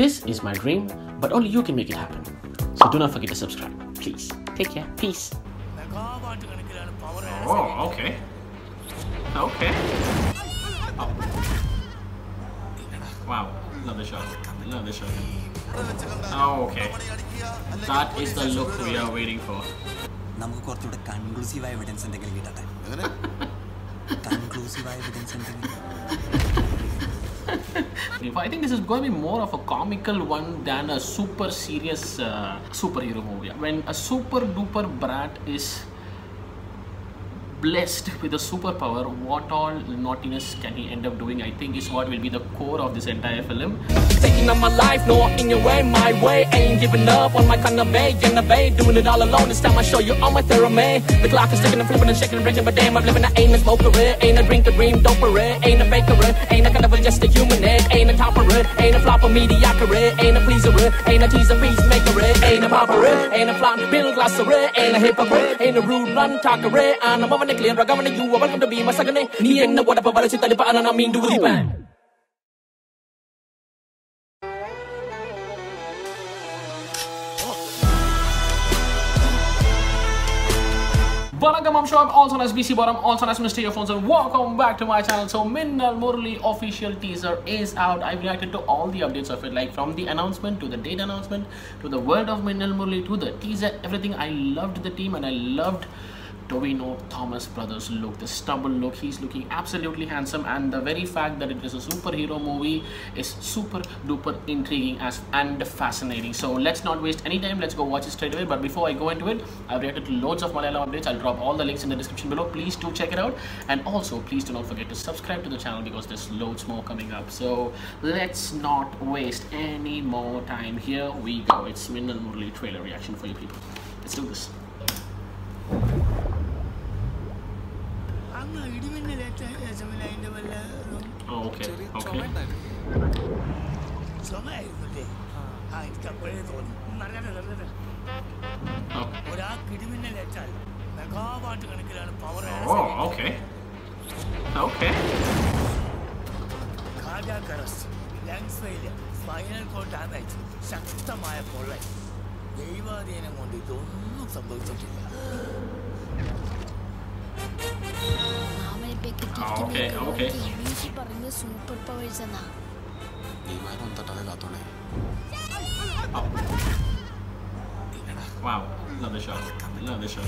This is my dream, but only you can make it happen. So do not forget to subscribe. Please. Take care. Peace. Oh, okay. Okay. Oh. Wow, love the shot. Love the shot. Oh, okay. That is the look we are waiting for. നമുക്ക് കുറച്ചുകൂടെ conclusive evidence എന്തെങ്കിലും കിട്ടട്ടെ conclusive evidence എന്തെങ്കിലും I think this is going to be more of a comical one than a super serious uh, superhero movie. When a super duper brat is blessed with a superpower, what all naughtiness can he end up doing? I think is what will be the core of this entire film. Taking on my life, no in your way, my way. Ain't giving up on my kind of bay, doing it all alone. This time I show you all my theorem. The clock is ticking and flipping and shaking and breaking, but damn, I'm living. I ain't a smoker, ain't a drinker, dream doper, ain't a baker, ain't a kind of just a human, ain't a topper, ain't a flopper, mediocre, ain't a pleaser, ain't a teaser, peacemaker, ain't a popper, ain't a flop, bill glasser, ain't a hypocrite, ain't a rude run talker, and I'm over கவனை clear கவனை you welcome to be my சகனே நீ என்ன உடப்ப வளைச்சு தடுப்ப ஆனா நான் மீண்டு உதிப்பேன் Vanakkam, I'm sure I'm also known as BC Bottom, also known as Mr Earphones, and welcome back to my channel. So, Minnal Murali official teaser is out. I've reacted to all the updates of it, like from the announcement to the date announcement to the world of Minnal Murali to the teaser, everything. I loved the team and I loved Tovino Thomas brothers look, the stubble look. He's looking absolutely handsome, and the very fact that it is a superhero movie is super duper intriguing as and fascinating. So let's not waste any time. Let's go watch it straight away. But before I go into it, I've reacted to loads of Malayalam updates. I'll drop all the links in the description below. Please do check it out, and also please do not forget to subscribe to the channel because there's loads more coming up. So let's not waste any more time. Here we go. It's Minnal Murali trailer reaction for you people. Let's do this. Oh, okay. Okay. Cardiac arrest, lungs failure, spinal cord damage, ശക്തമായ പൊള്ളൽ ദൈവാധീനം കൊണ്ട് ഇതൊന്നും സംഭവിച്ചിട്ടില്ല okay okay ah, ah, Wow, l'ha deixat, l'ha deixat.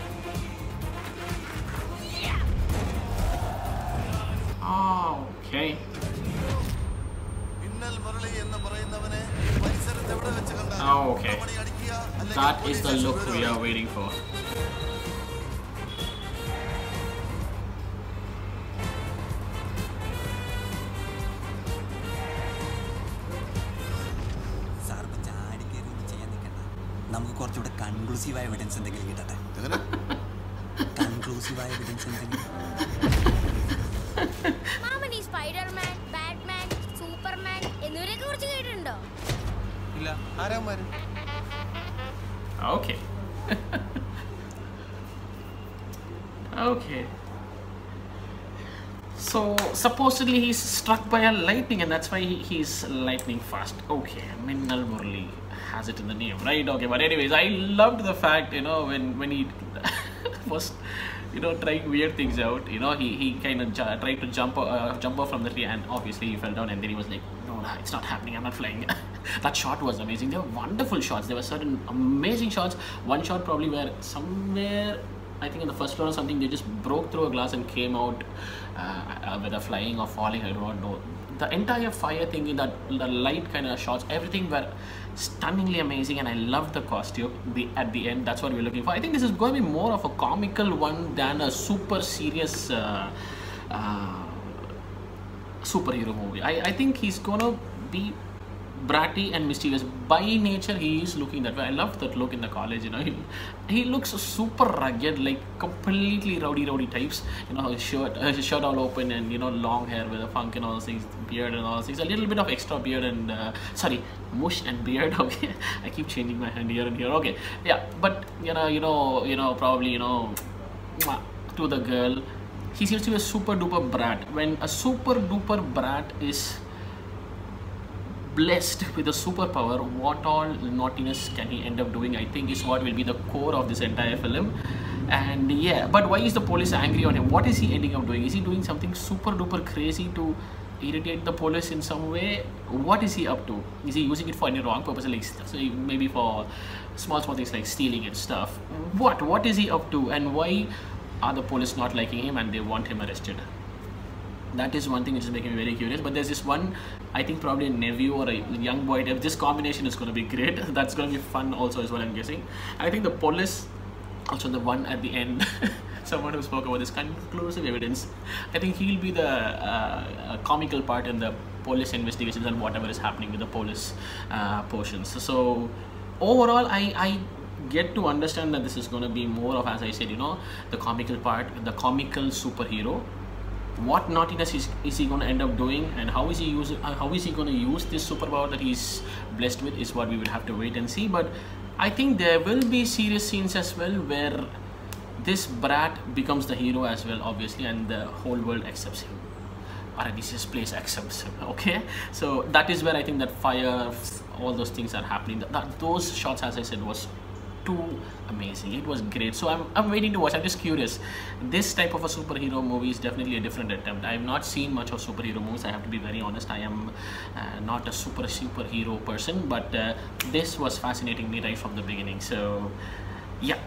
Oh, okay. That is the look we are waiting for. നമുക്ക് കുറച്ചുകൂടെ conclusive evidence എന്തെങ്കിലും കിട്ടട്ടെ. കൺക്ലൂസീവ് എവിഡൻസ് എന്തെങ്കിലും? മാമൻ ഈ സ്പൈഡർമാൻ ബാറ്റ്മാൻ സൂപ്പർമാൻ എന്നിവരെ കുറിച്ച് കേട്ടിട്ടുണ്ടോ? ഇല്ല. ആരാമാര് okay okay. So supposedly he's struck by a lightning and that's why he, he's lightning fast. Okay minnal murali has it in the name right? Okay but anyways i loved the fact you know when when he was you know trying weird things out. You know he he kind of tried to jump uh, jump off from the tree, and obviously he fell down, and then he was like, no, nah, it's not happening. I'm not flying. that shot was amazing. They were wonderful shots. There were certain amazing shots. One shot probably where somewhere I think in the first floor or something they just broke through a glass and came out uh, uh, whether flying or falling. I do not know. the entire fire thing in that the light kind of shots everything were stunningly amazing and i loved the costume the at the end that's what we're looking for i think this is going to be more of a comical one than a super serious uh, uh, superhero movie I, I think he's gonna be bratty and mischievous. By nature he is looking that way. I love that look in the college you know. He, he looks super rugged like completely rowdy rowdy types. You know his shirt his shirt all open and you know long hair with a funk and all those things beard and all those things. A little bit of extra beard and uh, sorry mush and beard okay? I keep changing my hand here and here okay. Yeah but you know you know you know probably you know to the girl he seems to be a super duper brat. When a super duper brat is blessed with a superpower what all naughtiness can he end up doing i think is what will be the core of this entire film. And yeah but why is the police angry on him? What is he ending up doing? Is he doing something super duper crazy to irritate the police in some way? What is he up to? Is he using it for any wrong purpose like so maybe for small small things like stealing and stuff? What? What is he up to? And why are the police not liking him and they want him arrested that is one thing which is making me very curious. But there's this one i think probably a nephew or a young boy this combination is going to be great that's going to be fun also as well. i'm guessing. I think the police also the one at the end someone who spoke about this conclusive evidence i think he'll be the uh, comical part in the police investigations and whatever is happening with the police uh, portions. So overall i i get to understand that this is going to be more of as i said you know the comical part the comical superhero what naughtiness is, is he going to end up doing and how is he use uh, how is he going to use this superpower that he's blessed with is what we will have to wait and see. But i think there will be serious scenes as well where this brat becomes the hero as well obviously and the whole world accepts him. Or at least his place accepts him okay? So that is where i think that fire all those things are happening. That, that those shots as i said was too amazing. It was great. So I'm, I'm waiting to watch. I'm just curious. This type of a superhero movie is definitely a different attempt. I have not seen much of superhero movies. I have to be very honest. I am uh, not a super superhero person but uh, this was fascinating me right from the beginning. So yeah.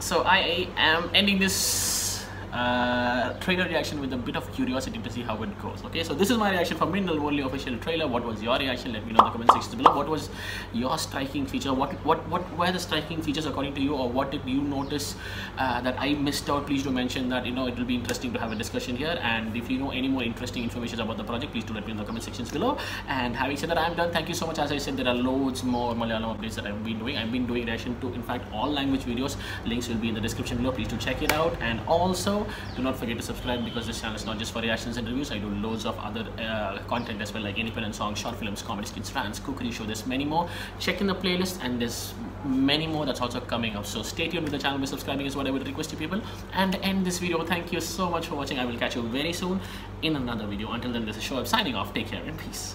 So i am ending this uh, trailer reaction with a bit of curiosity to see how it goes. Okay, so this is my reaction for Minnal Only official trailer. What was your reaction? Let me know in the comment section below. What was your striking feature? What what what were the striking features according to you, or what did you notice uh, that I missed out? Please do mention that. You know, it will be interesting to have a discussion here. And if you know any more interesting information about the project, please do let me know in the comment sections below. And having said that, I'm done. Thank you so much. As I said, there are loads more Malayalam updates that I've been doing. I've been doing reaction to, in fact, all language videos. Links will be in the description below. Please do check it out. And also do not forget to subscribe because this channel is not just for reactions and reviews. I do loads of other uh, content as well like independent songs short films comedy skits fans cookery show there's many more. Check in the playlist and there's many more that's also coming up. So stay tuned with the channel. By subscribing is what i would request to people. And end this video. Thank you so much for watching. I will catch you very soon in another video. Until then this is show i'm signing off. Take care and peace